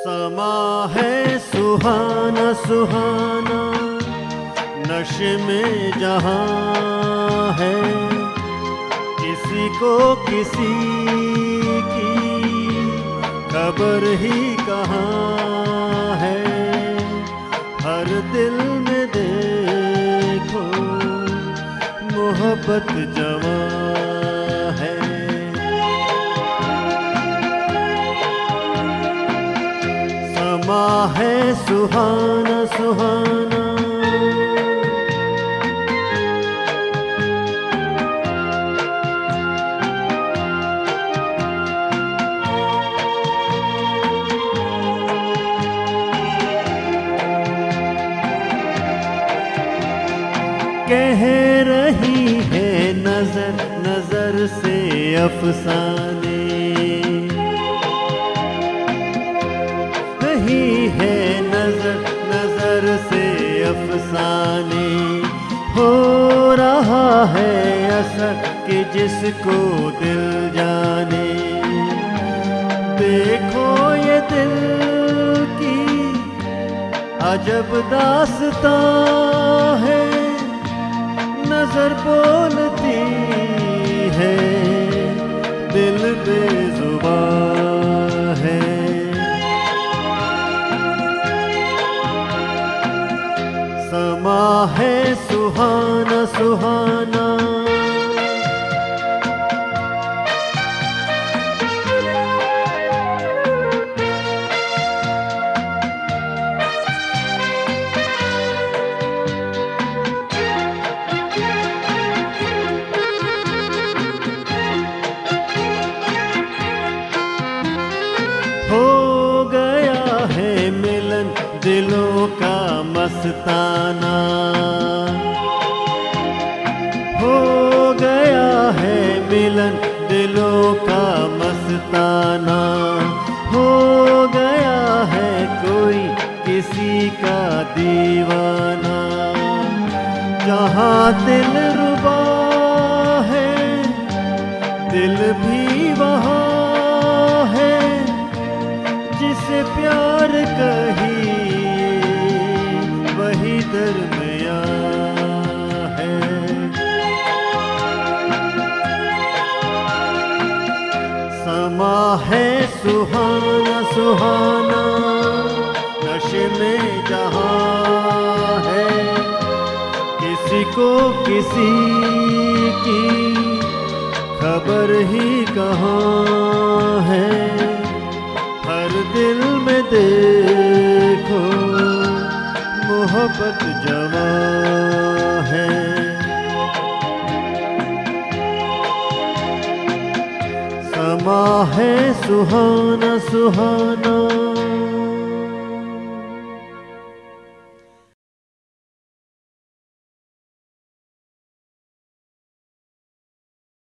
समा है सुहाना सुहाना, नशे में जहाँ है। किसी को किसी की खबर ही कहाँ है? हर दिल में देखो, मोहब्बत जवां है सुहाना सुहाना। कह रही है नज़र नज़र से अफसाने। नहीं है नज़र नज़र से अफसाने। हो रहा है असर कि जिसको दिल जाने। देखो ये दिल की अजब दास्तां है। नज़र बोलती समा है सुहाना सुहाना। हो गया है मिलन दिलों का मस्ताना। हो गया है मिलन दिलों का मस्ताना। हो गया है कोई किसी का दीवाना। जहाँ दिल रुबा है, दिल भी वहाँ है। जिसे प्यार वही है। समा है सुहाना सुहाना, नशे में जहाँ है। किसी को किसी की खबर ही कहाँ है? हर दिल में देखो मोहब्बत जमा है। समा है सुहाना सुहाना।